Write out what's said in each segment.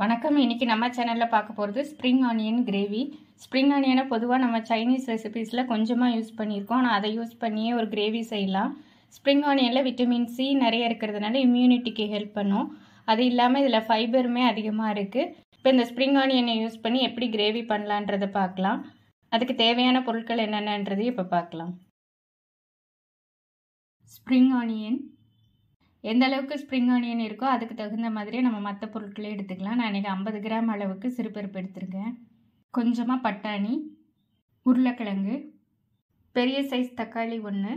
வணக்கம். இன்னைக்கு நம்ம சேனலில் பார்க்க போகிறது ஸ்ப்ரிங் ஆனியன் கிரேவி ஸ்ப்ரிங் ஆனியனை பொதுவாக நம்ம சைனீஸ் ரெசிபீஸில் கொஞ்சமாக யூஸ் பண்ணியிருக்கோம். ஆனால் அதை யூஸ் பண்ணியே ஒரு கிரேவி செய்யலாம். ஸ்ப்ரிங் ஆனியனில் விட்டமின் சி நிறைய இருக்கிறதுனால இம்யூனிட்டிக்கு ஹெல்ப் பண்ணும். அது இல்லாமல் இதில் ஃபைபருமே அதிகமாக இருக்குது இப்போ இந்த ஸ்ப்ரிங் ஆனியனை யூஸ் பண்ணி எப்படி கிரேவி பண்ணலான்றதை பார்க்கலாம். அதுக்கு தேவையான பொருட்கள் என்னென்னன்றதையும் இப்போ பார்க்கலாம். ஸ்ப்ரிங் ஆனியன் எந்த அளவுக்கு ஸ்ப்ரிங் ஆனியன் இருக்கோ அதுக்கு தகுந்த மாதிரியே நம்ம மற்ற பொருட்களே எடுத்துக்கலாம். நான் இன்றைக்கி ஐம்பது கிராம் அளவுக்கு சிறுபருப்பு எடுத்திருக்கேன். கொஞ்சமாக பட்டாணி உருளைக்கிழங்கு பெரிய சைஸ் தக்காளி ஒன்று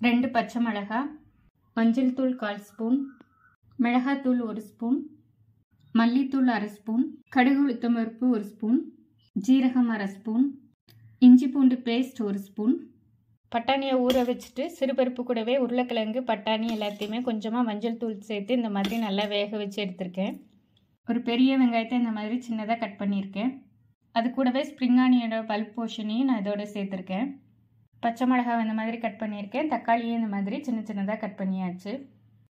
ரெண்டு பச்சை மிளகாய் மஞ்சள் தூள் கால் ஸ்பூன் மிளகாத்தூள் ஒரு ஸ்பூன் மல்லித்தூள் அரை ஸ்பூன் கடுகு உளுத்தம்பருப்பு ஒரு ஸ்பூன் ஜீரகம் அரை ஸ்பூன் இஞ்சி பூண்டு பேஸ்ட் ஒரு ஸ்பூன் பட்டாணியை ஊற வச்சுட்டு சிறுபருப்பு கூடவே உருளைக்கிழங்கு பட்டாணி எல்லாத்தையுமே கொஞ்சமாக மஞ்சள் தூள் சேர்த்து இந்த மாதிரி நல்லா வேக வச்சு எடுத்திருக்கேன். ஒரு பெரிய வெங்காயத்தை இந்த மாதிரி சின்னதாக கட் பண்ணியிருக்கேன். அது கூடவே ஸ்ப்ரிங் ஆனியோட பல்ப் போர்ஷனையும் நான் இதோட சேர்த்துருக்கேன். பச்சை மிளகாய் இந்த மாதிரி கட் பண்ணியிருக்கேன். தக்காளியும் இந்த மாதிரி சின்ன சின்னதாக கட் பண்ணியாச்சு.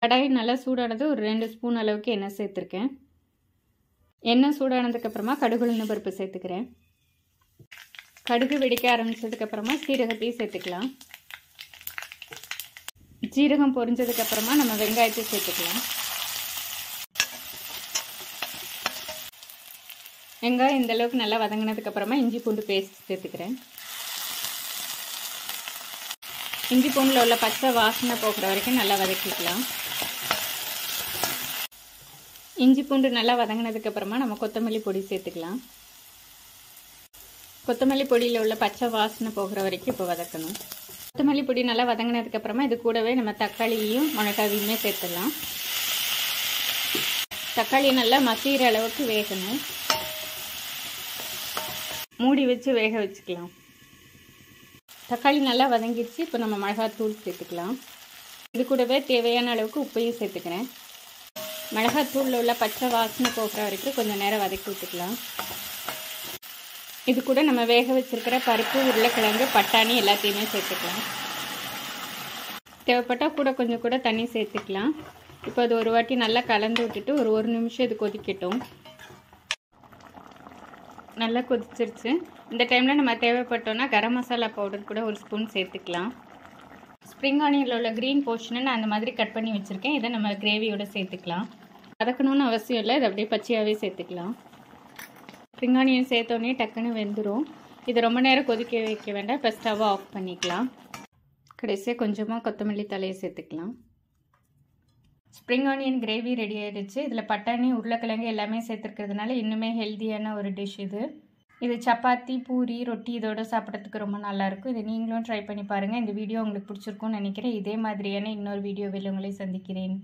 கடாய் நல்லா சூடானது ஒரு ரெண்டு ஸ்பூன் அளவுக்கு எண்ணெய் சேர்த்துருக்கேன். எண்ணெய் சூடானதுக்கப்புறமா கடுகுழுந்த பருப்பு சேர்த்துக்கிறேன். கடுகு வெடிக்க ஆரம்பித்ததுக்கப்புறமா சீரகத்தையும் சேர்த்துக்கலாம். ஜீரகம் பொரிஞ்சதுக்கப்புறமா நம்ம வெங்காயத்தை சேர்த்துக்கலாம். வெங்காயம் இந்த அளவுக்கு நல்லா வதங்கினதுக்கப்புறமா இஞ்சி பூண்டு பேஸ்ட் சேர்த்துக்கிறேன். இஞ்சி பூண்டில் உள்ள பச்சை வாசனை போகிற வரைக்கும் நல்லா வதக்கிக்கலாம். இஞ்சி பூண்டு நல்லா வதங்கினதுக்கப்புறமா நம்ம கொத்தமல்லி பொடி சேர்த்துக்கலாம். கொத்தமல்லி பொடியில் உள்ள பச்சை வாசனை போகிற வரைக்கும் இப்போ வதக்கணும். கொத்தமல்லி பொடி நல்லா வதங்கினதுக்கப்புறமா இது கூடவே நம்ம தக்காளியையும் மிளகாவையுமே சேர்த்துடலாம். தக்காளி நல்லா மசிகிற அளவுக்கு வேகணும். மூடி வச்சு வேக வச்சுக்கலாம். தக்காளி நல்லா வதங்கிடுச்சு. இப்போ நம்ம மிளகாத்தூள் சேர்த்துக்கலாம். இது கூடவே தேவையான அளவுக்கு உப்பையும் சேர்த்துக்கிறேன். மிளகாத்தூளில் உள்ள பச்சை வாசனை போகிற வரைக்கும் கொஞ்சம் நேரம் வதக்கி விட்டுக்கலாம். இது கூட நம்ம வேக வச்சுருக்கிற பருப்பு உருளைக்கிழங்கு பட்டாணி எல்லாத்தையுமே சேர்த்துக்கலாம். தேவைப்பட்டால் கூட கொஞ்சம் கூட தண்ணி சேர்த்துக்கலாம். இப்போ அது ஒரு வாட்டி நல்லா கலந்து விட்டுட்டு ஒரு ஒரு நிமிஷம் இது கொதிக்கட்டும். நல்லா கொதிச்சிருச்சு. இந்த டைமில் நம்ம தேவைப்பட்டோன்னா கரம் மசாலா பவுடர் கூட ஒரு ஸ்பூன் சேர்த்துக்கலாம். ஸ்ப்ரிங் ஆனியனில் உள்ள க்ரீன் போர்ஷனை நான் அந்த மாதிரி கட் பண்ணி வச்சுருக்கேன். இதை நம்ம கிரேவியோட சேர்த்துக்கலாம். வதக்கணும்னு அவசியம் இல்லை. இதை அப்படியே பச்சையாகவே சேர்த்துக்கலாம். ஸ்ப்ரிங் சேர்த்தோடனே டக்குன்னு வெந்துடும் இது ரொம்ப நேரம் கொதிக்க வைக்க வேண்டாம். இப்போ ஸ்டவ்வை ஆஃப் பண்ணிக்கலாம். கடைசியாக கொஞ்சமாக கொத்தமல்லி தலையை சேர்த்துக்கலாம். ஸ்ப்ரிங் ஆனியன் கிரேவி ரெடி ஆகிடுச்சு இதில் பட்டாணி உருளைக்கிழங்கு எல்லாமே சேர்த்துருக்கிறதுனால இன்னுமே ஹெல்த்தியான ஒரு டிஷ் இது. இது சப்பாத்தி பூரி ரொட்டி இதோட சாப்பிட்றதுக்கு ரொம்ப நல்லாயிருக்கும் இதை நீங்களும் ட்ரை பண்ணி பாருங்கள் இந்த வீடியோ உங்களுக்கு பிடிச்சிருக்கும்னு நினைக்கிறேன். இதே மாதிரியான இன்னொரு வீடியோவில் உங்களை சந்திக்கிறேன்.